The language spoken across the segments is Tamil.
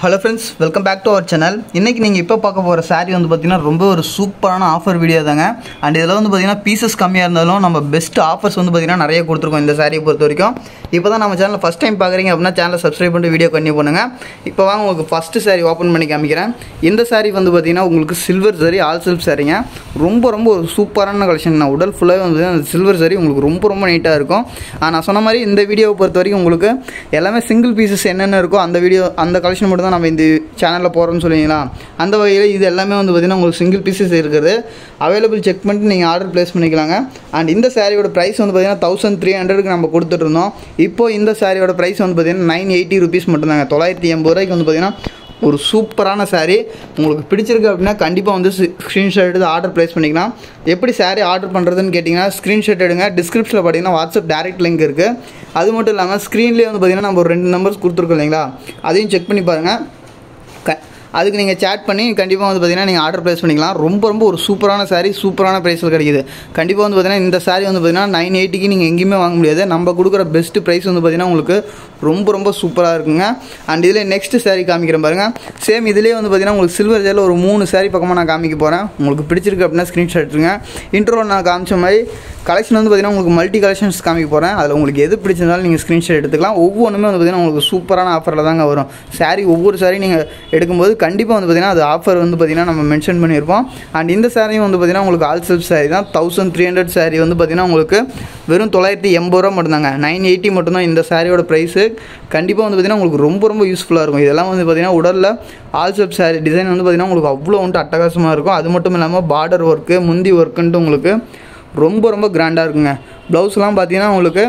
Hello friends welcome back to our channel இன்றைக்கி நீங்கள் இப்போ பார்க்க போகிற சாரீ வந்து பார்த்தீங்கன்னா ரொம்ப ஒரு சூப்பரான ஆஃபர் வீடியோ தாங்க. அண்ட் இதில் வந்து பார்த்திங்கன்னா பீசஸ் கம்மியாக இருந்தாலும் நம்ம பெஸ்ட் ஆஃபர்ஸ் வந்து பார்த்திங்கன்னா நிறைய கொடுத்துருக்கோம் இந்த சாரியை பொறுத்த வரைக்கும். இப்போ தான் நம்ம சேனல் ஃபஸ்ட் டைம் பார்க்குறீங்க அப்படின்னா சேனலை சப்ஸ்கிரைப் பண்ணிட்டு வீடியோ கண்டினியூ பண்ணுங்கள் இப்போ வாங்க உங்களுக்கு ஃபஸ்ட்டு saree ஓப்பன் பண்ணி காமிக்கிறேன். இந்த saree வந்து பார்த்தீங்கன்னா உங்களுக்கு சில்வர் சரி ஆல் சில்க் சாரீங்க ரொம்ப ரொம்ப ஒரு சூப்பரான கலெக்ஷன் நான் உடல் ஃபுல்லாகவே வந்து அந்த சில்வர் சரி உங்களுக்கு ரொம்ப ரொம்ப நீட்டாக இருக்கும். நான் சொன்ன மாதிரி இந்த வீடியோவை பொறுத்த வரைக்கும் உங்களுக்கு எல்லாமே சிங்கிள் பீசஸ் என்னென்ன இருக்கோ அந்த வீடியோ அந்த கலெக்ஷன் மட்டும் தான் நம்ம இந்த சேனலில் போகிறோம்னு சொல்லுவீங்களா? அந்த வகையில் இது எல்லாமே வந்து பார்த்திங்கன்னா உங்களுக்கு சிங்கிள் பீசஸ் இருக்குது. அவைலபிள் செக் பண்ணிட்டு நீங்கள் ஆர்டர் ப்ளேஸ் பண்ணிக்கலாங்க. அண்ட் இந்த சாரியோட ப்ரைஸ் வந்து பார்த்திங்கன்னா தௌசண்ட் த்ரீ ஹண்ட்ரடுக்கு நம்ம கொடுத்துட்ருந்தோம் இப்போ இந்த சாரியோட ப்ரைஸ் வந்து பார்த்திங்கன்னா நைன் எயிட்டி ருபீஸ் மட்டும்தாங்க. தொள்ளாயிரத்தி எண்பது ரூபாய்க்கு வந்து பார்த்திங்கன்னா ஒரு சூப்பரான சாரீ உங்களுக்கு பிடிச்சிருக்கு அப்படின்னா கண்டிப்பாக வந்து ஸ்க்ரீன்ஷாட் எடுத்து ஆர்டர் ப்ளேஸ் பண்ணிக்கலாம் எப்படி சாரீ ஆர்டர் பண்ணுறதுன்னு கேட்டிங்கன்னா ஸ்க்ரீன்ஷாட் எடுங்க. டிஸ்கிரிப்ஷனில் பார்த்தீங்கன்னா வாட்ஸ்அப் டேரக்ட் லிங்க் இருக்குது அது மட்டும் இல்லாமல் ஸ்க்ரீன்லேயே வந்து பார்த்தீங்கன்னா நம்ம ஒரு ரெண்டு நம்பர்ஸ் கொடுத்துருக்கோம் இல்லைங்களா? அதையும் செக் பண்ணி பாருங்கள் க அதுக்கு நீங்கள் சேட் பண்ணி கண்டிப்பாக வந்து பார்த்திங்கன்னா நீங்கள் ஆர்டர் ப்ளேஸ் பண்ணிக்கலாம். ரொம்ப ரொம்ப ஒரு சூப்பரான சாரீ சூப்பரான ப்ரைஸில் கிடைக்குது. கண்டிப்பாக வந்து பார்த்தீங்கன்னா இந்த சாரீ வந்து பார்த்தீங்கன்னா நைன் எயிட்டிக்கு நீங்கள் எங்கேயுமே வாங்க முடியாது. நம்ம கொடுக்குற பெஸ்ட்டு ப்ரைஸ் வந்து பார்த்தீங்கன்னா உங்களுக்கு ரொம்ப ரொம்ப சூப்பராக இருக்குங்க. அண்ட் இதில் நெக்ஸ்ட் சேரீ காமிக்கிறேன் பாருங்கள் சேம் இதிலே வந்து பார்த்தீங்கன்னா உங்களுக்கு சில்வர் சேரில் ஒரு மூணு சேரீ பக்கமாக நான் காமிக்க போகிறேன் உங்களுக்கு பிடிச்சிருக்கு அப்படின்னா ஸ்க்ரீன்ஷாட் எடுத்துருங்க. இன்ட்ரோ நான் காமிச்ச மாதிரி கலெக்ஷன் வந்து பார்த்தீங்கன்னா உங்களுக்கு மல்டி கலெக்ஷன்ஸ் காமிக்க போகிறேன் அதில் உங்களுக்கு எது பிடிச்சிருந்தாலும் நீங்கள் ஸ்க்ரீன்ஷாட் எடுத்துக்கலாம். ஒவ்வொன்றுமே வந்து பார்த்தீங்கன்னா உங்களுக்கு சூப்பரான ஆஃபரில் தாங்க வரும். சாரீ ஒவ்வொரு saree நீங்கள் எடுக்கும்போது கண்டிப்பாக வந்து பார்த்தீங்கன்னா அது ஆஃபர் வந்து பார்த்திங்கன்னா நம்ம மென்ஷன் பண்ணியிருப்போம். அண்ட் இந்த சாரியும் வந்து பார்த்தீங்கன்னா உங்களுக்கு ஆல் செல்ஃப் தான். தௌசண்ட் த்ரீ ஹண்ட்ரட் சாரீ வந்து பார்த்தீங்கன்னா உங்களுக்கு வெறும் தொள்ளாயிரத்தி எண்பது ரூபா மட்டும்தாங்க. நைன் எயிட்டி மட்டும்தான் இந்த சாரியோட ப்ரைஸு கண்டிப்பாக வந்து பார்த்திங்கன்னா உங்களுக்கு ரொம்ப ரொம்ப யூஸ்ஃபுல்லாக இருக்கும். இதெல்லாம் வந்து பார்த்தீங்கன்னா உடலில் ஆல்சப் சாரி டிசைன் வந்து பார்த்திங்கன்னா உங்களுக்கு அவ்வளோ வந்துட்டு அட்டகாசமாக இருக்கும். அது மட்டும் இல்லாமல் பார்டர் ஒர்க்கு முந்தி ஒர்க்குன்ட்டு உங்களுக்கு ரொம்ப ரொம்ப கிராண்டாக இருக்குங்க. ப்ளவுஸ்லாம் பார்த்தீங்கன்னா உங்களுக்கு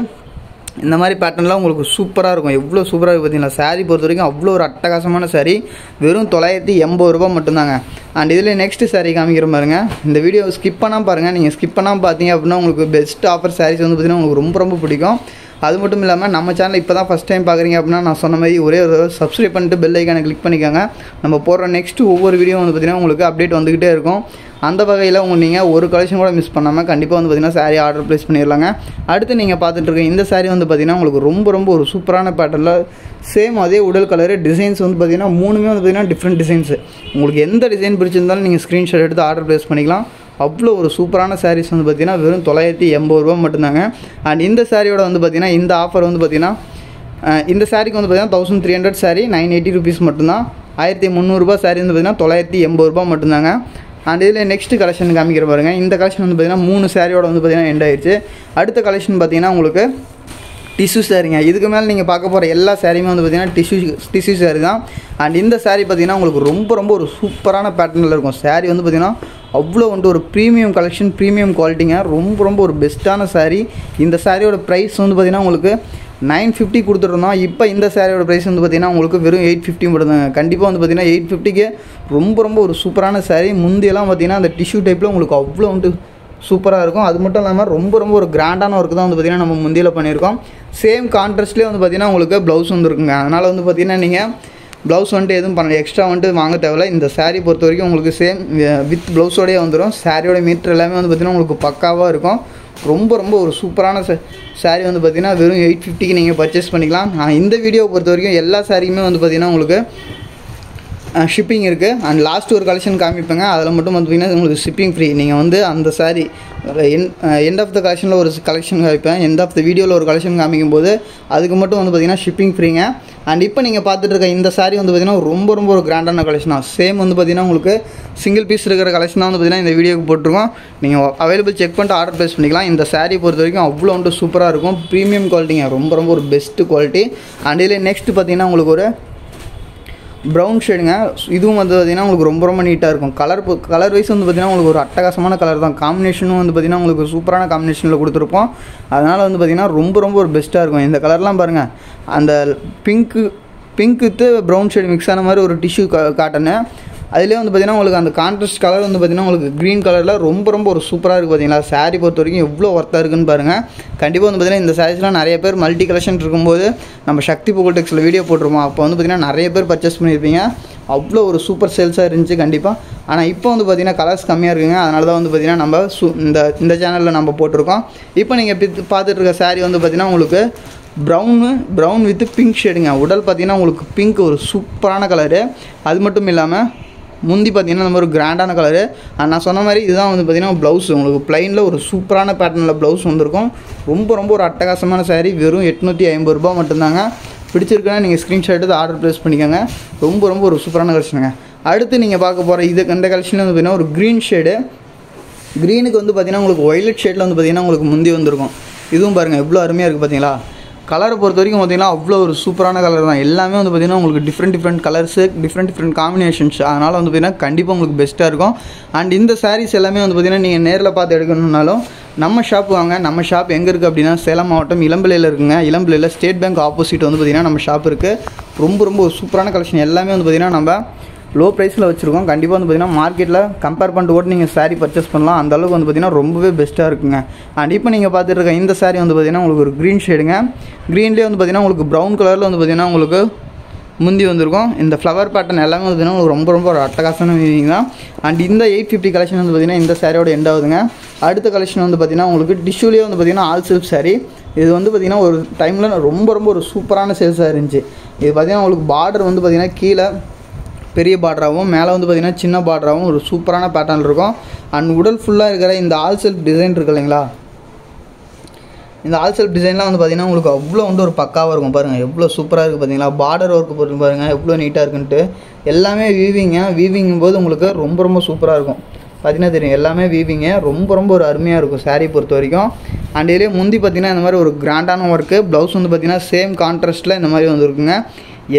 இந்த மாதிரி பேட்டர்ன்லாம் உங்களுக்கு சூப்பராக இருக்கும். எவ்வளோ சூப்பராக இருக்குது பார்த்தீங்களா saree பொறுத்த வரைக்கும் அவ்வளோ ஒரு அட்டகாசமான saree. வெறும் தொள்ளாயிரத்தி எண்பது ரூபா மட்டும்தாங்க. அண்ட் இதில் நெக்ஸ்ட்டு saree காமிக்கிற பாருங்க. இந்த வீடியோ ஸ்கிப் பண்ணால் பாருங்கள் நீங்கள் ஸ்கிப் பண்ணால் பார்த்தீங்க அப்படின்னா உங்களுக்கு பெஸ்ட் ஆஃபர் சாரீஸ் வந்து பார்த்திங்கன்னா உங்களுக்கு ரொம்ப ரொம்ப பிடிக்கும். அது மட்டும் இல்லாமல் நம்ம சேனல் இப்போ தான் ஃபஸ்ட் டைம் பார்க்குறீங்க அப்படின்னா நான் சொன்ன மாதிரி ஒரே ஒரு சப்ஸ்கிரைப் பண்ணிட்டு பெல் ஐக்கானை கிளிக் பண்ணிக்கோங்க. நம்ம போடுற நெக்ஸ்ட் ஒவ்வொரு வீடியோ வந்து பார்த்திங்கன்னா உங்களுக்கு அப்டேட் வந்துக்கிட்டே இருக்கும். அந்த வகையில் உங்கள் நீங்கள் ஒரு கலெக்ஷன் கூட மிஸ் பண்ணாமல் கண்டிப்பாக வந்து பார்த்திங்கன்னா சாரீ ஆர்டர் ப்ளேஸ் பண்ணிடலாங்க அடுத்து நீங்கள் பார்த்துட்டுருக்க இந்த சாரீ வந்து பார்த்திங்கன்னா உங்களுக்கு ரொம்ப ரொம்ப ஒரு சூப்பரான பேட்டர்னில் சேம் அதே உடல் கலரு டிசைன்ஸ் வந்து பார்த்திங்கன்னா மூணுமே வந்து பார்த்திங்கன்னா டிஃப்ரெண்ட் டிசைன்ஸ் உங்களுக்கு எந்த டிசைன் பிடிச்சிருந்தாலும் நீங்கள் ஸ்க்ரீன்ஷாட் எடுத்து ஆர்டர் ப்ளேஸ் பண்ணிக்கலாம். அவ்வளோ ஒரு சூப்பரான சாரீஸ் வந்து பார்த்திங்கன்னா வெறும் தொள்ளாயிரத்தி எண்பது ரூபா மட்டும்தாங்க. அண்ட் இந்த சாரியோட வந்து பார்த்திங்கன்னா இந்த ஆஃபர் வந்து பார்த்திங்கன்னா இந்த சாரிக்கு வந்து பார்த்திங்கன்னா thousand three hundred saree nine eighty rupees மட்டும்தான். ஆயிரத்தி முந்நூறுரூபா சாரி வந்து பார்த்திங்கன்னா தொள்ளாயிரத்தி எண்பது ரூபா மட்டும்தாங்க. அண்ட் இதில் நெக்ஸ்ட் கலெக்ஷன் காமிக்கிற பாருங்க. இந்த கலெக்ஷன் வந்து பார்த்திங்கன்னா மூணு சாரியோட வந்து பார்த்திங்கன்னா எண்ட் ஆயிடுச்சு அடுத்த கலெக்ஷன் பார்த்திங்கன்னா உங்களுக்கு டிஷ்யூ சாரிங்க இதுக்கு மேலே நீங்கள் பார்க்க போகிற எல்லா சாரியுமே வந்து பார்த்தீங்கன்னா டிஷ்யூ டிஷ்யூ சாரி தான். அண்ட் இந்த சாரி பார்த்தீங்கன்னா உங்களுக்கு ரொம்ப ரொம்ப ஒரு சூப்பரான பேட்டர்னில் இருக்கும். சாரி வந்து பார்த்தீங்கன்னா அவ்வளோ வந்துட்டு ஒரு ப்ரீமியம் கலெக்ஷன் ப்ரீமியம் குவாலிட்டிங்க ரொம்ப ரொம்ப ஒரு பெஸ்ட்டான சாரீ இந்த சாரியோட ப்ரைஸ் வந்து பார்த்தீங்கன்னா உங்களுக்கு நைன் ஃபிஃப்டி கொடுத்துட்ருந்தோம் இப்போ இந்த சாரியோட ப்ரைஸ் வந்து பார்த்தீங்கன்னா உங்களுக்கு வெறும் எயிட் ஃபிஃப்டி மட்டும்தாங்க கண்டிப்பாக வந்து பார்த்தீங்கன்னா எயிட் ஃபிஃப்டிக்கு ரொம்ப ரொம்ப ஒரு சூப்பரான சேரீ முந்தியெல்லாம் பார்த்தீங்கன்னா அந்த டிஷ்யூ டைப்பில் உங்களுக்கு அவ்வளோ வந்துட்டு சூப்பராக இருக்கும். அது மட்டும் இல்லாமல் ரொம்ப ரொம்ப ஒரு கிராண்டான ஒர்க்கு தான் வந்து பார்த்திங்கன்னா நம்ம முந்தியில் பண்ணியிருக்கோம். சேம் கான்ட்ராஸ்ட்லேயே வந்து பார்த்திங்கன்னா உங்களுக்கு ப்ளவுஸ் வந்துருக்குங்க அதனால் வந்து பார்த்திங்கன்னா நீங்கள் ப்ளவுஸ் வந்துட்டு எதுவும் பண்ணல. எக்ஸ்ட்ரா வந்துட்டு வாங்க தேவையில்ல. இந்த சாரீ பொறுத்த வரைக்கும் உங்களுக்கு சேம் வித் ப்ளவுஸோடய வந்துடும் சாரியோட மீட்டர் எல்லாமே வந்து பார்த்திங்கன்னா உங்களுக்கு பக்காவாக இருக்கும். ரொம்ப ரொம்ப ஒரு சூப்பரான ச வந்து பார்த்திங்கன்னா வெறும் எயிட் ஃபிஃப்டிக்கு நீங்கள் பர்ச்சேஸ் பண்ணிக்கலாம். ஆனா, இந்த வீடியோவை பொறுத்த வரைக்கும் எல்லா சாரியுமே வந்து பார்த்திங்கன்னா உங்களுக்கு ஷிப்பிங் இருக்குது அண்ட் லாஸ்ட் ஒரு கலெக்ஷன் காமிப்பேங்க. அதில் மட்டும் வந்து பார்த்தீங்கன்னா உங்களுக்கு ஷிப்பிங் ஃப்ரீ நீங்கள் வந்து அந்த சாரி எண்ட் ஆஃப் த கலெக்ஷனில் ஒரு கலெக்ஷன் காமிப்பேன். எண்ட் ஆஃப் த வீடியோவில் ஒரு கலெக்ஷன் காமிக்கும் போது அதுக்கு மட்டும் வந்து பார்த்தீங்கன்னா ஷிப்பிங் ஃப்ரீங்க அண்ட் இப்போ நீங்கள் பார்த்துட்டு இருக்க இந்த சாரி வந்து பார்த்தீங்கன்னா ரொம்ப ரொம்ப ஒரு கிராண்டான கலெக்ஷன் தான். சேம் வந்து பார்த்தீங்கன்னா உங்களுக்கு சிங்கிள் பீஸ் இருக்கிற கலெக்ஷன் தான் வந்து பார்த்தீங்கன்னா இந்த வீடியோக்கு போட்டிருக்கோம். நீங்கள் அவைலபிள் செக் பண்ணிட்டு ஆர்டர் ப்ளேஸ் பண்ணிக்கலாம். இந்த saree பொறுத்த வரைக்கும் அவ்வளோ வந்துட்டு சூப்பராக இருக்கும். ப்ரீமியம் குவாலிட்டிங்க ரொம்ப ரொம்ப ஒரு பெஸ்ட் குவாலிட்டி அண்ட் இதில் நெக்ஸ்ட் பார்த்தீங்கன்னா உங்களுக்கு ஒரு ப்ரௌன் ஷேடுங்க இதுவும் வந்து பார்த்திங்கன்னா உங்களுக்கு ரொம்ப ரொம்ப நீட்டாக இருக்கும். கலர் கலர் வைஸ் வந்து பார்த்திங்கன்னா உங்களுக்கு ஒரு அட்டகாசமான கலர் தான். காம்பினேஷனும் வந்து பார்த்திங்கன்னா உங்களுக்கு சூப்பரான காம்பினேஷனில் கொடுத்துருப்போம். அதனால் வந்து பார்த்திங்கன்னா ரொம்ப ரொம்ப ஒரு பெஸ்ட்டாக இருக்கும். இந்த கலர்லாம் பாருங்கள் அந்த pink pink with brown shade mix ஆன மாதிரி ஒரு டிஷ்யூ காட்டனு அதுலேயே வந்து பார்த்திங்கன்னா உங்களுக்கு அந்த கான்ட்ராஸ்ட் கலர் வந்து பார்த்திங்கன்னா உங்களுக்கு க்ரீன் கலரில் ரொம்ப ரொம்ப ஒரு சூப்பராக இருக்குது பார்த்தீங்களா சாரீ பொறுத்த வரைக்கும் எவ்வளோ ஒர்த்தாக இருக்குன்னு பாருங்கள் கண்டிப்பாக வந்து பார்த்திங்கன்னா இந்த சாரீஸ்லாம் நிறைய பேர் மல்டி கலெக்ஷன் இருக்கும்போது நம்ம சக்தி புகழ் டெக்ஸில் வீடியோ போட்டிருப்போம். அப்போ வந்து பார்த்திங்கன்னா நிறைய பேர் பர்ச்சேஸ் பண்ணியிருப்பீங்க. அவ்வளோ ஒரு சூப்பர் சேல்ஸாக இருந்துச்சு கண்டிப்பாக ஆனால் இப்போ வந்து பார்த்திங்கன்னா கலர்ஸ் கம்மியாக இருக்குங்க. அதனால தான் வந்து பார்த்திங்கன்னா நம்ம சு இந்த இந்த சேனலில் நம்ம போட்டிருக்கோம். இப்போ நீங்கள் பார்த்துட்டு இருக்க சாரீ வந்து பார்த்திங்கன்னா உங்களுக்கு ப்ரௌனு ப்ரௌன் வித் பிங்க் ஷேடுங்க உடல் பார்த்தீங்கன்னா உங்களுக்கு பிங்க் ஒரு சூப்பரான கலரு அது மட்டும் இல்லாமல் முந்தி பார்த்தீங்கன்னா நம்ம மாதிரி ஒரு கிராண்டான கலரு நான் சொன்ன மாதிரி இதுதான் வந்து பார்த்தீங்கன்னா ப்ளவுஸ் உங்களுக்கு ப்ளைனில் ஒரு சூப்பரான பேட்டர்னில் ப்ளவுஸ் வந்திருக்கும். ரொம்ப ரொம்ப ஒரு அட்டகாசமான சாரீ வெறும் எட்நூற்றி ஐம்பது ரூபா மட்டும்தாங்க. பிடிச்சிருக்குன்னா நீங்கள் ஸ்க்ரீன்ஷாட் எடுத்து ஆர்டர் ப்ளேஸ் பண்ணிக்கோங்க. ரொம்ப ரொம்ப ஒரு சூப்பரான கலெக்ஷனுங்க அடுத்து நீங்கள் பார்க்க போகிற இது இந்த கலெக்ஷன் வந்து பார்த்தீங்கன்னா ஒரு க்ரீன் ஷேடு க்ரீனுக்கு வந்து பார்த்திங்கன்னா உங்களுக்கு ஒய்லட் ஷேடில் வந்து பார்த்தீங்கன்னா உங்களுக்கு முந்தி வந்திருக்கும். இதுவும் பாருங்கள் எவ்வளோ அருமையாக இருக்குது பார்த்தீங்களா? கலரை பொறுத்த வரைக்கும் பார்த்தீங்கன்னா அவ்வளோ ஒரு சூப்பரான கலர் தான். எல்லாமே வந்து பார்த்தீங்கன்னா உங்களுக்கு different different colours different different combinations அதனால் வந்து பார்த்தீங்கன்னா கண்டிப்பாக உங்களுக்கு பெஸ்ட்டாக இருக்கும். அண்ட் இந்த சாரீஸ் எல்லாமே வந்து பார்த்திங்கன்னா நீங்கள் நேரில் பார்த்து எடுக்கணுன்னாலும் நம்ம ஷாப் வாங்க நம்ம ஷாப் எங்கே இருக்குது அப்படின்னா சேலம் மாவட்டம் இளம்பிள்ளையில் இருக்குங்க. இளம்பிள்ளையில் ஸ்டேட் பேங்க் ஆப்போசிட் வந்து பார்த்தீங்கன்னா நம்ம ஷாப் இருக்குது ரொம்ப ரொம்ப ஒரு சூப்பரான கலெக்ஷன் எல்லாமே வந்து பார்த்திங்கன்னா நம்ம லோ ப்ரைஸில் வச்சுருக்கோம் கண்டிப்பாக வந்து பார்த்தீங்கன்னா மார்க்கெட்டில் கம்பேர் பண்ணிட்டு கூட நீங்கள் சாரீ பர்ச்சேஸ் பண்ணலாம் அந்த அளவுக்கு வந்து பார்த்தீங்கன்னா ரொம்பவே பெஸ்ட்டாக இருக்குங்க அண்ட் இப்போ நீங்கள் பார்த்துட்டு இருக்க இந்த சாரீ வந்து பார்த்தீங்கன்னா உங்களுக்கு ஒரு க்ரீன் ஷேடுங்க க்ரீன்லேயே வந்து பார்த்தீங்கன்னா உங்களுக்கு ப்ரௌன் கலரில் வந்து பார்த்திங்கன்னா உங்களுக்கு முந்தி வந்திருக்கும் இந்த ஃப்ளவர் பேட்டர்ன் எல்லாமே வந்து பார்த்தீங்கன்னா உங்களுக்கு ரொம்ப ரொம்ப ஒரு அட்டகாசமான வீவிங் தான் அண்ட் இந்த எயிட் ஃபிஃப்டி கலெக்ஷன் வந்து பார்த்தீங்கன்னா இந்த சாரியோட எண்ட் ஆகுதுங்க அடுத்த கலெக்ஷன் வந்து பார்த்தீங்கன்னா உங்களுக்கு டிஷ்யூலேயே வந்து பார்த்தீங்கன்னா ஆல் சில்க் saree இது வந்து பார்த்தீங்கன்னா ஒரு டைமில் ரொம்ப ரொம்ப ஒரு சூப்பரான சேல்ஸாக இருந்துச்சு இது பார்த்தீங்கன்னா உங்களுக்கு பார்டர் வந்து பார்த்தீங்கன்னா கீழே பெரிய பார்டராகவும் மேலே வந்து பார்த்தீங்கன்னா சின்ன பார்டராகவும் ஒரு சூப்பரான பேட்டர்ன் இருக்கும். அண்ட் உடல் ஃபுல்லாக இருக்கிற இந்த ஆல் செல்ஃப் டிசைன் இருக்கு இல்லைங்களா? இந்த ஆல் செல்ஃப் டிசைன்லாம் வந்து பார்த்தீங்கன்னா உங்களுக்கு அவ்வளோ வந்து ஒரு பக்காவாக இருக்கும் பாருங்கள் எவ்வளோ சூப்பராக இருக்குது பார்த்தீங்களா பார்டர் ஒர்க் போட்டு பாருங்கள் எவ்வளோ நீட்டாக இருக்குன்ட்டு. எல்லாமே வீவிங்க வீவிங்கும் போது உங்களுக்கு ரொம்ப ரொம்ப சூப்பராக இருக்கும். பார்த்தீங்கன்னா தெரியும். எல்லாமே வீவிங்க ரொம்ப ரொம்ப ஒரு அருமையாக இருக்கும் சாரீ பொறுத்த வரைக்கும். அண்ட் இதிலே முந்தி பார்த்தீங்கன்னா இந்த மாதிரி ஒரு கிராண்டான ஒர்க்கு ப்ளவுஸ் வந்து பார்த்தீங்கன்னா சேம் கான்ட்ராஸ்ட்டில் இந்த மாதிரி வந்துருக்குங்க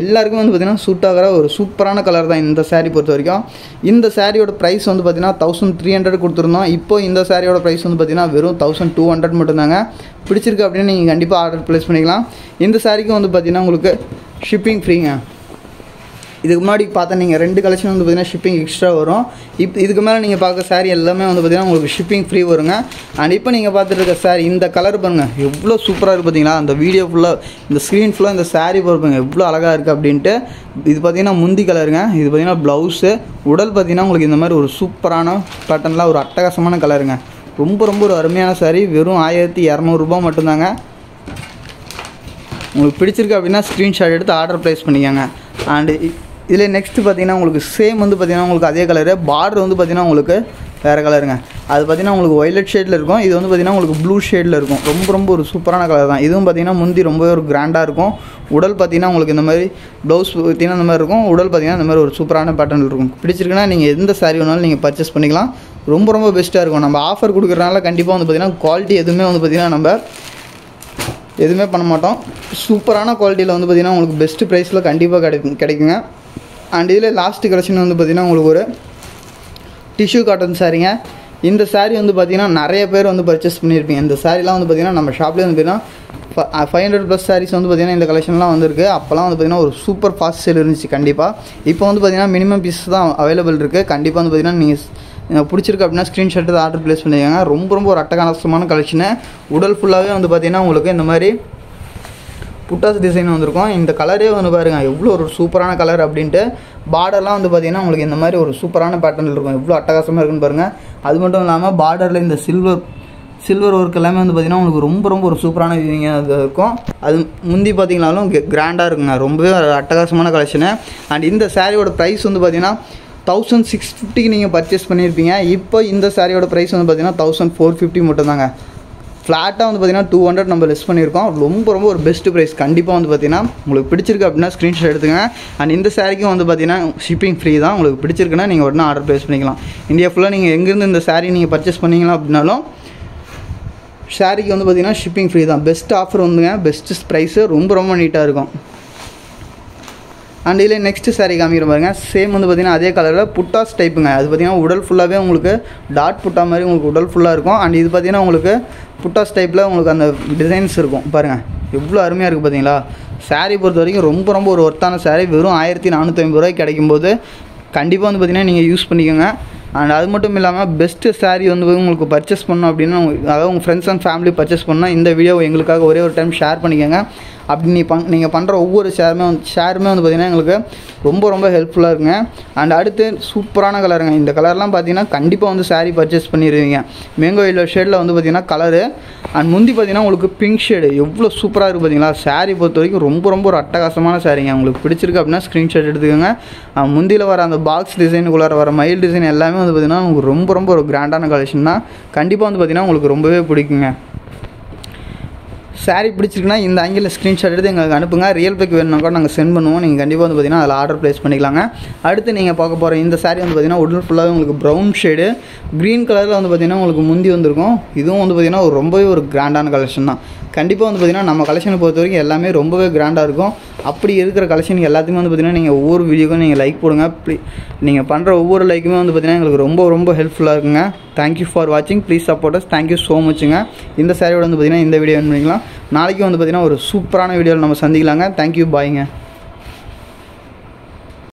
எல்லாருக்கும் வந்து பார்த்திங்கன்னா சூட் ஆகிற ஒரு சூப்பரான கலர் தான் இந்த சேரீ பொறுத்த வரைக்கும். இந்த சாரியோட ப்ரைஸ் வந்து பார்த்திங்கன்னா தௌசண்ட் த்ரீ ஹண்ட்ரட் கொடுத்துருந்தோம். இப்போ இந்த சாரியோட ப்ரைஸ் வந்து பார்த்தீங்கன்னா வெறும் தௌசண்ட் டூ ஹண்ட்ரட் மட்டும்தாங்க. பிடிச்சிருக்கு அப்படின்னு நீங்கள் கண்டிப்பாக ஆர்டர் ப்ளேஸ் பண்ணிக்கலாம். இந்த சாரிக்கு வந்து பார்த்தீங்கன்னா உங்களுக்கு ஷிப்பிங் ஃப்ரீங்க இதுக்கு முன்னாடி பார்த்தா நீங்கள் ரெண்டு கலெக்ஷன் வந்து பார்த்தீங்கன்னா ஷிப்பிங் எக்ஸ்ட்ரா வரும். இப்போ இதுக்கு மேலே நீங்கள் பார்க்க saree எல்லாமே வந்து பார்த்தீங்கன்னா உங்களுக்கு ஷிப்பிங் ஃப்ரீ வருங்க. அண்ட் இப்போ நீங்கள் பார்த்துட்டு இருக்க இந்த கலர் பாருங்கள் எவ்வளோ சூப்பராக இருக்குது பார்த்தீங்களா அந்த வீடியோ ஃபுல்லாக இந்த ஸ்க்ரீன் ஃபுல்லாக இந்த saree பாருங்க எவ்வளோ அழகாக இருக்குது அப்படின்ட்டு. இது பார்த்தீங்கன்னா முந்தி கலருங்க இது பார்த்தீங்கன்னா ப்ளவுஸு உடல் பார்த்தீங்கன்னா உங்களுக்கு இந்த மாதிரி ஒரு சூப்பரான பேட்டர்னில் ஒரு அட்டகாசமான கலருங்க ரொம்ப ரொம்ப ஒரு அருமையான saree வெறும் ஆயிரத்தி இரநூறுபா மட்டும்தாங்க. உங்களுக்கு பிடிச்சிருக்கு அப்படின்னா ஸ்க்ரீன்ஷாட் எடுத்து ஆர்டர் ப்ளேஸ் பண்ணிக்கோங்க. அண்டு இதில் நெக்ஸ்ட்டு பார்த்தீங்கன்னா உங்களுக்கு சேம் வந்து பார்த்தீங்கன்னா உங்களுக்கு அதே கலரு பார்டர் வந்து பார்த்தீங்கன்னா உங்களுக்கு வேறு கலருங்க அது பார்த்தீங்கன்னா உங்களுக்கு ஒய்லட் ஷேடில் இருக்கும். இது வந்து பார்த்தீங்கன்னா உங்களுக்கு ப்ளூ ஷேடில் இருக்கும். ரொம்ப ரொம்ப ஒரு சூப்பரான கலர் தான். இதுவும் பார்த்தீங்கன்னா முந்தி ரொம்பவே ஒரு கிராண்டாக இருக்கும். உடல் பார்த்தீங்கன்னா உங்களுக்கு இந்த மாதிரி ப்ளவுஸ் பார்த்தீங்கன்னா இந்த மாதிரி இருக்கும். உடல் பார்த்தீங்கன்னா இந்த மாதிரி ஒரு சூப்பரான பேட்டர்ன் இருக்கும். பிடிச்சிருக்குன்னா நீங்கள் எந்த சாரீ வேணாலும் நீங்கள் பர்ச்சேஸ் பண்ணிக்கலாம். ரொம்ப ரொம்ப பெஸ்ட்டாக இருக்கும். நம்ம ஆஃபர் கொடுக்குறதுனால கண்டிப்பாக வந்து பார்த்தீங்கன்னா குவாலிட்டி எதுவுமே வந்து பார்த்தீங்கன்னா நம்ம எதுவுமே பண்ண மாட்டோம். சூப்பரான குவாலிட்டியில் வந்து பார்த்திங்கன்னா உங்களுக்கு பெஸ்ட்டு ப்ரைஸில் கண்டிப்பாக கிடைக்கும் கிடைக்குங்க. அண்ட் இதில் லாஸ்ட்டு கலெக்ஷன் வந்து பார்த்திங்கன்னா உங்களுக்கு ஒரு டிஷ்யூ காட்டன் சாரீங்க இந்த சாரீ வந்து பார்த்திங்கன்னா நிறைய பேர் வந்து பர்ச்சேஸ் பண்ணியிருப்பீங்க இந்த சாரீலாம் வந்து பார்த்திங்கன்னா நம்ம ஷாப்லேயே வந்து பார்த்திங்கன்னா ஃபைவ் ஹண்ட்ரட் ப்ளஸ் சாரீஸ் வந்து பார்த்திங்கன்னா இந்த கலெக்ஷன்லாம் வந்துருக்கு. அப்போல்லாம் வந்து பார்த்திங்கன்னா ஒரு சூப்பர் ஃபாஸ்ட் சேல் இருந்துச்சு கண்டிப்பாக இப்போ வந்து பார்த்திங்கன்னா மினிமம் பீஸ் தான் அவைலபிள் இருக்குது கண்டிப்பாக வந்து பார்த்திங்கன்னா நீங்கள் பிடிச்சிருக்கு அப்படின்னா ஸ்க்ரீன்ஷாட் ஆர்டர் ப்ளேஸ் பண்ணிக்கோங்க. ரொம்ப ரொம்ப ஒரு அட்டகாசமான கலெக்ஷனு உடல் ஃபுல்லாகவே வந்து பார்த்திங்கன்னா உங்களுக்கு இந்த மாதிரி புட்டாஸ் டிசைன் வந்திருக்கும். இந்த கலரே வந்து பாருங்கள் எவ்வளோ ஒரு சூப்பரான கலர் அப்படின்ட்டு பார்டர்லாம் வந்து பார்த்திங்கன்னா உங்களுக்கு இந்த மாதிரி ஒரு சூப்பரான பேட்டர்னில் இருக்கும். எவ்வளோ அட்டகாசமாக இருக்குன்னு பாருங்கள் அது மட்டும் இல்லாமல் பார்டரில் இந்த சில்வர் சில்வர் ஒர்க் எல்லாமே வந்து பார்த்திங்கன்னா உங்களுக்கு ரொம்ப ரொம்ப ஒரு சூப்பரான வியூவிங்க இருக்கும். அது முந்தி பார்த்தீங்கனாலும் கிராண்டாக இருக்குங்க. ரொம்பவே அட்டகாசமான கலெக்ஷனு அண்ட் இந்த சாரியோட ப்ரைஸ் வந்து பார்த்திங்கன்னா தௌசண்ட் சிக்ஸ் ஃபிஃப்டிக்கு நீங்கள் பர்ச்சேஸ் பண்ணியிருப்பீங்க இப்போ இந்த சாரியோட ப்ரைஸ் வந்து பார்த்தீங்கன்னா தௌசண்ட் ஃபோர் ஃபிஃப்டி மட்டும்தாங்க. ஃப்ளாட்டாக வந்து பார்த்தீங்கன்னா டூ ஹண்ட்ரட் நம்ம லெஸ் பண்ணியிருக்கோம். ரொம்ப ரொம்ப ஒரு பெஸ்ட் ப்ரைஸ் கண்டிப்பாக வந்து பார்த்தீங்கன்னா உங்களுக்கு பிடிச்சிருக்கு அப்படின்னா ஸ்க்ரீன்ஷாட் எடுத்துங்க அண்ட் இந்த சாரிக்கும் வந்து பார்த்தீங்கன்னா ஷிப்பிங் ஃப்ரீ தான். உங்களுக்கு பிடிச்சிருக்குன்னா நீங்கள் உடனே ஆர்டர் ப்ளேஸ் பண்ணிக்கலாம். இந்தியா ஃபுல்லாக நீங்கள் எங்கேருந்து இந்த சாரீ நீங்கள் பர்ச்சேஸ் பண்ணிங்களா அப்படின்னாலும் சாரிக்கு வந்து பார்த்தீங்கன்னா ஷிப்பிங் ஃப்ரீ தான். பெஸ்ட் ஆஃபர் வந்துங்க. பெஸ்ட் ப்ரைஸு ரொம்ப ரொம்ப நீட்டாக இருக்கும். அண்ட் இதில் நெக்ஸ்ட்டு சாரீ காமிக்கிற பாருங்க. சேம் வந்து பார்த்தீங்கன்னா அதே கலரில் புட்டாஸ் டைப்புங்க அது பார்த்தீங்கன்னா உடல் ஃபுல்லாகவே உங்களுக்கு டாட் புட்டா மாதிரி உங்களுக்கு உடல் ஃபுல்லாக இருக்கும். அண்ட் இது பார்த்தீங்கன்னா உங்களுக்கு புட்டாஸ் டைப்பில் உங்களுக்கு அந்த டிசைன்ஸ் இருக்கும். பாருங்கள் எவ்வளோ அருமையாக இருக்குது பார்த்தீங்களா சாரீ பொறுத்த வரைக்கும் ரொம்ப ரொம்ப ஒரு ஒர்த்தான சாரீ வெறும் ஆயிரத்தி நானூற்றி ஐம்பது ரூபாய்க்கு கிடைக்கும்போது கண்டிப்பாக வந்து பார்த்திங்கன்னா நீங்கள் யூஸ் பண்ணிக்கோங்க. அண்ட் அது மட்டும் இல்லாமல் பெஸ்ட்டு சாரீ வந்து உங்களுக்கு பர்ச்சேஸ் பண்ணணும் அப்படின்னா அதாவது உங்கள் ஃப்ரெண்ட்ஸ் அண்ட் ஃபேமிலி பர்ச்சேஸ் பண்ணால் இந்த வீடியோ எங்களுக்காக ஒரே ஒரு டைம் ஷேர் பண்ணிக்கோங்க. அப்படி நீ பண் நீங்கள் பண்ணுற ஒவ்வொரு ஷேருமே வந்து ஷேருமே வந்து பார்த்திங்கன்னா எங்களுக்கு ரொம்ப ரொம்ப ஹெல்ப்ஃபுல்லாக இருக்குங்க. அண்ட் அடுத்து சூப்பரான கலருங்க இந்த கலர்லாம் பார்த்தீங்கன்னா கண்டிப்பாக வந்து சாரீ பர்ச்சேஸ் பண்ணிடுவீங்க மேங்கோ எல்லோ ஷேடில் வந்து பார்த்திங்கன்னா கலரு அண்ட் முந்தி பார்த்தீங்கன்னா உங்களுக்கு பிங்க் ஷேடு எவ்வளோ சூப்பராக இருக்குது பார்த்தீங்களா saree பொறுத்த வரைக்கும் ரொம்ப ரொம்ப ஒரு அட்டகாசமான சாரீங்க உங்களுக்கு பிடிச்சிருக்கு அப்படின்னா ஸ்க்ரீன்ஷாட் எடுத்துக்கோங்க. முந்தியில் வர அந்த பாக்ஸ் டிசைனுக்குள்ளார வர மயில் டிசைன் எல்லாமே வந்து பார்த்தீங்கன்னா உங்களுக்கு ரொம்ப ரொம்ப ஒரு கிராண்டான கலெக்ஷன் தான். கண்டிப்பாக வந்து பார்த்திங்கன்னா உங்களுக்கு ரொம்பவே பிடிக்குங்க. Saree பிடிச்சிருக்குன்னா இந்த ஆங்கிளில் ஸ்க்ரீன்ஷாட் எடுத்து எங்களுக்கு அனுப்புங்க. ரியல் பேக் வேணும்னா கூட நாங்கள் சென்ட் பண்ணுவோம். நீங்கள் கண்டிப்பாக வந்து பார்த்தீங்கன்னா அதில் ஆர்டர் ப்ளேஸ் பண்ணிக்கலாங்க. அடுத்து நீங்கள் பார்க்க போகிற இந்த saree வந்து பார்த்தீங்கன்னா உடல் ஃபுல்லாகவே உங்களுக்கு ப்ரௌன் ஷேடு க்ரீன் கலரில் வந்து பார்த்தீங்கன்னா உங்களுக்கு முந்தி வந்திருக்கும். இதுவும் வந்து பார்த்தீங்கன்னா ஒரு ரொம்பவே ஒரு கிராண்டான கலெக்ஷன் தான். கண்டிப்பாக வந்து பார்த்தீங்கன்னா நம்ம கலெக்ஷனை பொறுத்த வரைக்கும் எல்லாமே ரொம்பவே கிராண்டாக இருக்கும். அப்படி இருக்கிற கலெக்ஷன் எல்லாத்தையுமே வந்து பார்த்தீங்கன்னா நீங்கள் ஒவ்வொரு வீடியோக்கும் நீங்கள் லைக் போடுங்க. ப்ளீ நீங்கள் பண்ணுற ஒவ்வொரு லைக்குமே வந்து பார்த்திங்கன்னா எங்களுக்கு ரொம்ப ரொம்ப ஹெல்ப்ஃபுல்லாக இருக்குங்க. தேங்க்யூ ஃபார் வாட்சிங் please support us thank you so மச்சுங்க இந்த சாரியோட வந்து பார்த்தீங்கன்னா இந்த வீடியோ பண்ணிக்கலாம். நாளைக்கு வந்து பார்த்தீங்கன்னா ஒரு சூப்பரான வீடியோவில் நம்ம சந்திக்கலாங்க. தேங்க்யூ பாய்ங்க